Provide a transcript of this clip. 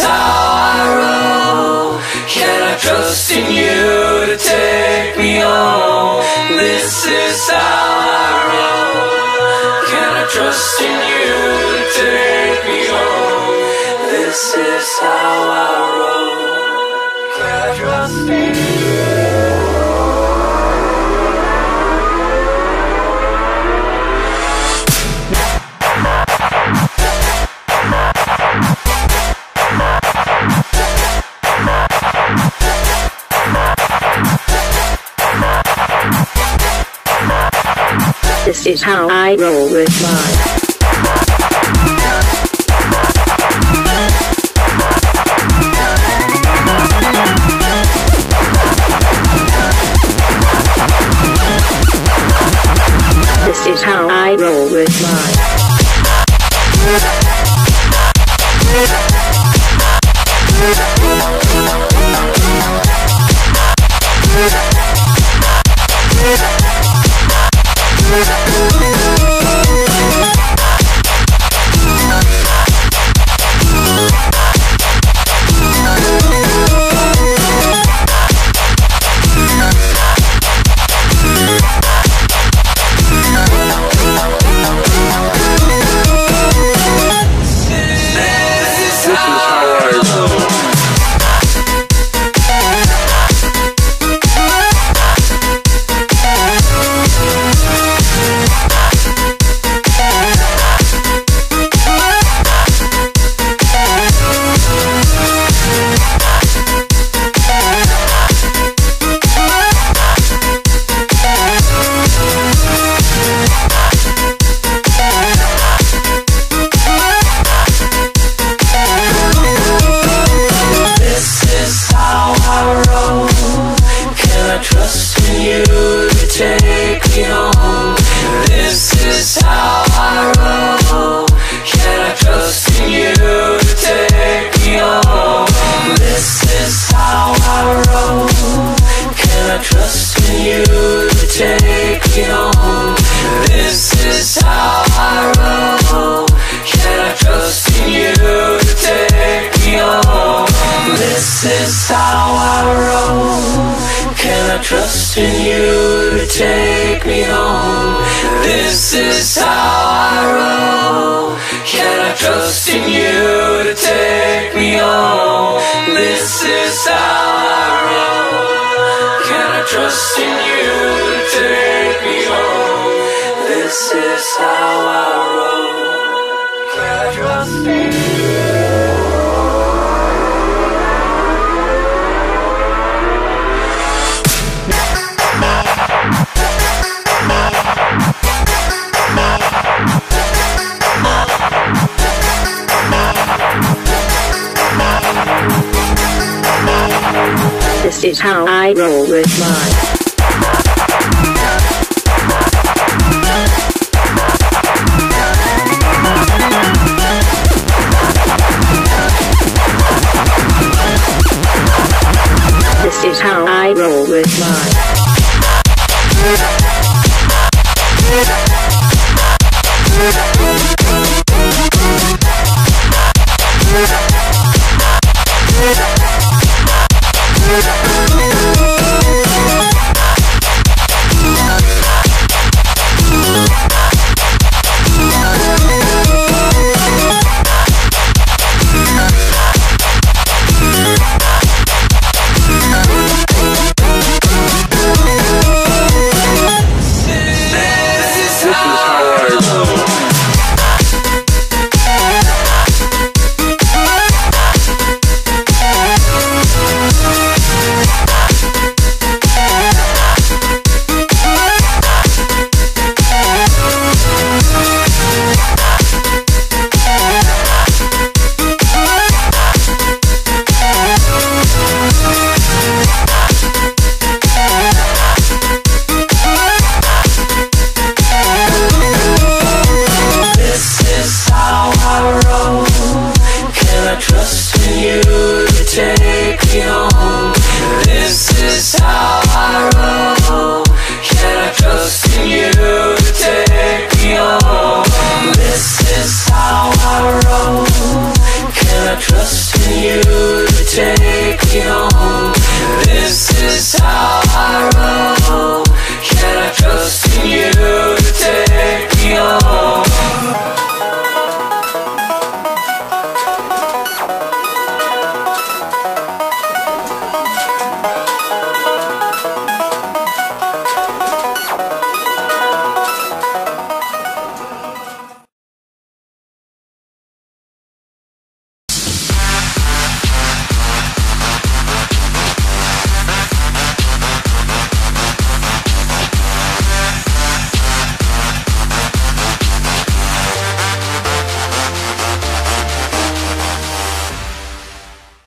How I roll. Can I trust in you to take me home? This is how I roll. Can I trust in you to take me home? This is how I roll. Can I trust in you? Is how I roll with mine. This is how I roll with mine. I trust in you to take me home? This is how I trust in you to take me home? This is how I roll. Can I trust in you to take me home? This is how I roll. Can I trust in you to take me home? This is how I roll. Can I trust in is how I roll with mine.